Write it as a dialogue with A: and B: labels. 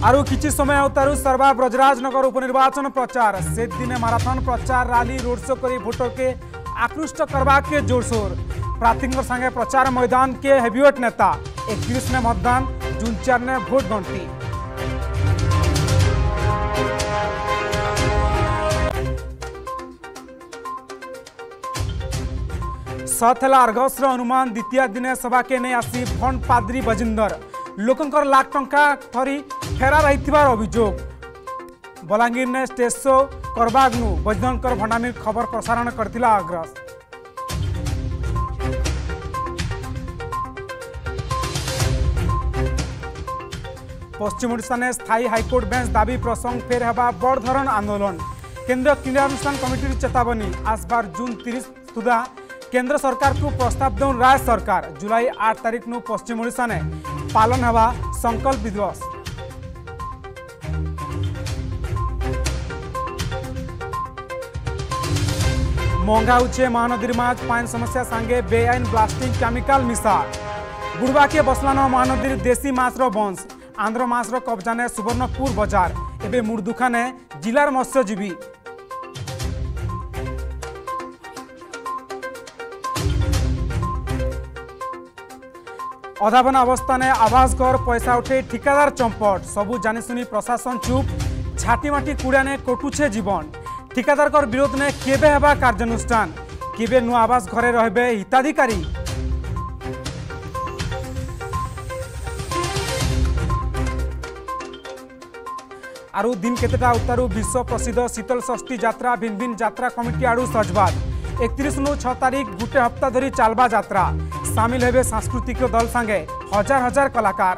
A: Are किसी समय अवतु सर्वा ब्रजराजनगर उपनिर्वाचन प्रचार। से दिन माराथन प्रचार राली, रोड शो कर, भोटर के आकृष्ट करवा के जोरसोर प्रार्थी संगे प्रचार मैदान के हेवीवेट नेता। एक ने मतदान, जून चार ने भोट गणती। सत है अर्घस अनुमान, द्वितीय दिने सभा के नहीं आसी भंड पाद्री बजिंदर। लोकंर लाख टंका थरी फेरा अभियोग बलाङ्गिर नै स्टेज सो गर्नु बैद्य भण्डानी खबर प्रसारण गरि पश्चिमओडे स्थायी हाइकोर्ट बेञ्च दाबी प्रसंग फेर प्रसङ्ग फेर्ड धर आन्दोलन केन्द्रीय क्रियानुष्ठान कमिटर चेतावनी आसबार जुन तिरि सुधा केन्द्र सरकारको प्रस्ताव दौ राज्य सरकार जुलै आठ तारिक पश्चिमओडे पालन हेबा संकल्प दिवस মহঙ্গা উঠছে মহানদীর মাছ পানি সমস্যা, সাঙ্গে বেআইন ব্লাস্টিং কেমিকাল মিশা বুড়বাকে বসলান মহানদীর দেশি মাছর বংশ আন্ধ্র মাছর কবজানে সুবর্ণপুর বজার। এবে মুড়দুখানে জেলার মৎস্যজীবী। অধাবনা অবস্থানে আবাস ঘর, পয়সা উঠে ঠিকাদার চম্পট। সবু জানিশুনি প্রশাসন চুপ। ঝাঁটিমাটি কুড়ানে কটুছে জীবন। ঠিকাদারকর বিরোধ নে, কেবে হেবা কার্যানুষ্ঠান কেবে নূ আবাস ঘরে রহবে হিতাধিকারী আরু দিন কেতেটা উত্তারু বিশ্ব প্রসিদ্ধ শীতল ষষ্ঠী যাত্রা ভিন ভিন যাত্রা কমিটি আড়ু সজবাদ একত্রিশ নু ছ তারিখ গোটে হপ্তাহ ধরি চালবা যাত্রা সামিল হেবে সাংস্কৃতিক দল সাঙ্গে হাজার হাজার কলাকার